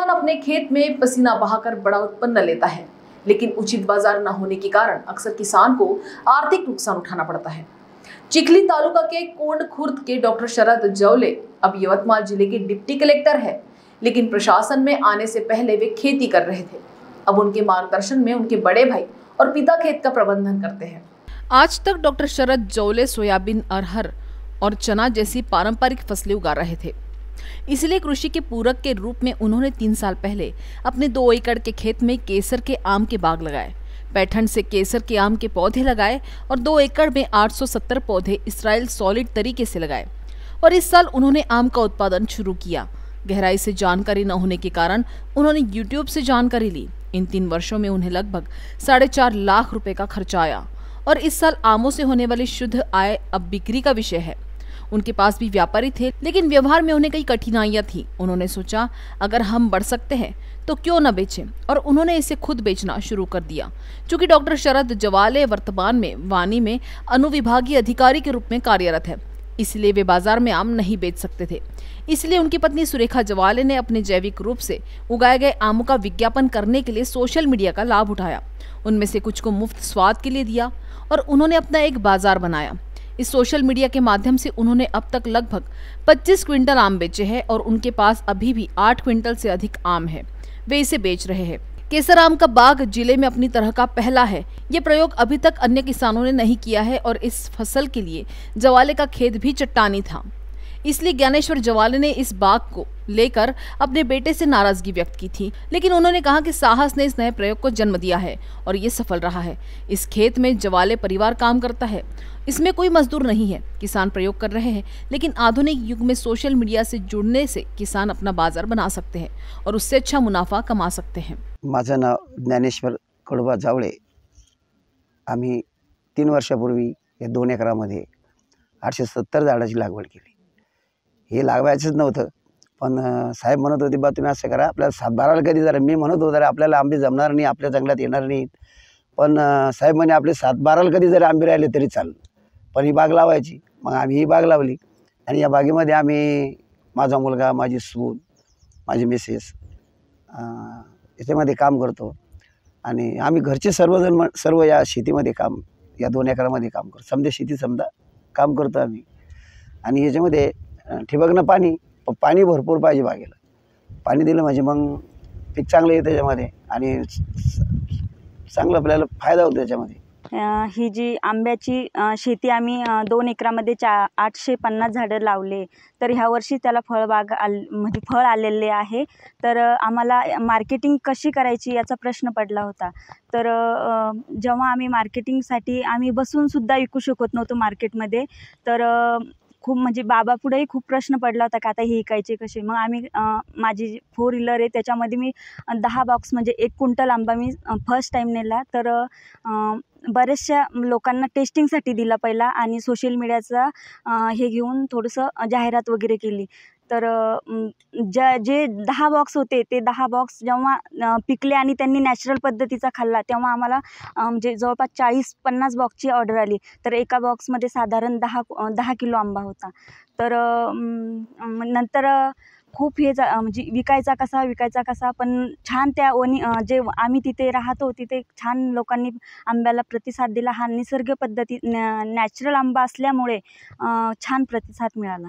किसान अपने खेत में पसीना बहाकर बड़ा उत्पन्न लेता है। लेकिन उचित बाज़ार न होने के कारण अक्सर किसान को आर्थिक नुकसान उठाना पड़ता है। चिखली तालुका के कोंड खुर्द के डॉक्टर शरद जौले अब यवतमाल ज़िले के डिप्टी कलेक्टर है, लेकिन प्रशासन में आने से पहले वे खेती कर रहे थे। अब उनके मार्गदर्शन में उनके बड़े भाई और पिता खेत का प्रबंधन करते हैं। आज तक डॉक्टर शरद जौले सोयाबीन अरहर और चना जैसी पारंपरिक फ़सलें उगा रहे थे। इसलिए कृषि के पूरक के रूप में उन्होंने तीन साल पहले अपने दो एकड़ के खेत में केसर के आम के बाग लगाए पैठन से केसर के आम के पौधे लगाए और दो एकड़ में 870 पौधे इसराइल सॉलिड तरीके से लगाए। और इस साल उन्होंने आम का उत्पादन शुरू किया। गहराई से जानकारी न होने के कारण उन्होंने यूट्यूब से जानकारी ली। इन तीन वर्षों में उन्हें लगभग साढ़े चार लाख रुपए का खर्चा आया। और इस साल आमों से होने वाली शुद्ध आय अब बिक्री का विषय है। उनके पास भी व्यापारी थे, लेकिन व्यवहार में उन्हें कई कठिनाइयाँ थी। उन्होंने सोचा, अगर हम बढ़ सकते हैं तो क्यों न बेचें? और उन्होंने इसे खुद बेचना शुरू कर दिया। क्योंकि डॉक्टर शरद जवाले वर्तमान में वानी में अनुविभागीय अधिकारी के रूप में कार्यरत है, इसलिए वे बाज़ार में आम नहीं बेच सकते थे। इसलिए उनकी पत्नी सुरेखा जवाले ने अपने जैविक रूप से उगाए गए आमों का विज्ञापन करने के लिए सोशल मीडिया का लाभ उठाया। उनमें से कुछ को मुफ़्त स्वाद के लिए दिया और उन्होंने अपना एक बाज़ार बनाया। इस सोशल मीडिया के माध्यम से उन्होंने अब तक लगभग 25 क्विंटल आम बेचे हैं और उनके पास अभी भी 8 क्विंटल से अधिक आम है। वे इसे बेच रहे हैं। केसर आम का बाग ज़िले में अपनी तरह का पहला है। ये प्रयोग अभी तक अन्य किसानों ने नहीं किया है और इस फ़सल के लिए जवाले का खेत भी चट्टानी था। इसलिए ज्ञानेश्वर जवाले ने इस बाग को लेकर अपने बेटे से नाराज़गी व्यक्त की थी। लेकिन उन्होंने कहा कि साहस ने इस नए प्रयोग को जन्म दिया है और ये सफल रहा है। इस खेत में जवाले परिवार काम करता है। इसमें कोई मजदूर नहीं है। किसान प्रयोग कर रहे हैं। लेकिन आधुनिक युग में सोशल मीडिया से जुड़ने से किसान अपना बाज़ार बना सकते हैं और उससे अच्छा मुनाफा कमा सकते हैं। माझं नाव ज्ञानेश्वर कडवा जावळे। आम्ही तीन वर्षापूर्वी या दोन एकरामध्ये आठशे सत्तर झाडाची लागवड केली. हे लागवायचंच नव्हतं. पण साहेब म्हणत होते बा तुम्ही असं करा आपल्याला सातबाराला कधी जरा मी म्हणत होतो अरे आपल्याला आंबे जमणार नाही आपल्या जंगलात येणार नाहीत. पण साहेब म्हणे आपले सातबाराला कधी जरी आंबे राहिले तरी चालेल पण ही बाग लावायची. मग आम्ही ही बाग लावली आणि या बागेमध्ये आम्ही माझा मुलगा माझी सून माझी मिसेस याच्यामध्ये काम करतो आणि आम्ही घरचे सर्वजण म- सर्व या शेतीमध्ये काम या दोन एकरामध्ये काम करतो. समजा शेती समजा काम करतो आम्ही. आणि याच्यामध्ये अं, ठिबकनं पाणी पाणी भरपूर पाहिजे बागेला. पाणी दिलं म्हणजे मग पीक चांगलं येतं त्याच्यामध्ये आणि स- चांगलं आपल्याला फायदा होतो त्याच्यामध्ये. ही जी आंब्याची शेती आम्ही दोन एकरामध्ये चा आठशे पन्नास झाडं लावले. तर ह्या वर्षी त्याला फळबाग आल म्हणजे फळ आलेले आहे. तर आम्हाला मार्केटिंग कशी करायची याचा प्रश्न पडला होता. तर जेव्हा आम्ही मार्केटिंगसाठी आम्ही बसूनसुद्धा विकू शकत नव्हतो मार्केटमध्ये. तर खूप म्हणजे बाबापुढेही खूप प्रश्न पडला होता का आता हे ऐकायचे कसे? मग आम्ही माझी फोर व्हीलर आहे त्याच्यामध्ये मी दहा बॉक्स म्हणजे एक क्विंटल आंबा मी फर्स्ट टाईम नेला. तर बऱ्याचशा लोकांना टेस्टिंगसाठी दिला पहिला आणि सोशल मीडियाचा हे घेऊन थोडंसं जाहिरात वगैरे केली. तर ज्या जे दहा बॉक्स होते ते दहा बॉक्स जेव्हा पिकले आणि त्यांनी नॅचरल पद्धतीचा खाल्ला तेव्हा आम्हाला म्हणजे जवळपास चाळीस पन्नास बॉक्सची ऑर्डर आली. तर एका बॉक्समध्ये साधारण दहा दहा किलो आंबा होता. तर नंतर खूप हे जा म्हणजे विकायचा कसा विकायचा कसा पण छान त्या वणी जे आम्ही तिथे राहतो तिथे छान लोकांनी आंब्याला प्रतिसाद दिला. हा निसर्ग पद्धती नॅचरल आंबा असल्यामुळे छान प्रतिसाद मिळाला.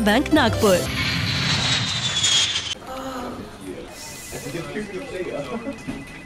Vijaya Bank Nagpur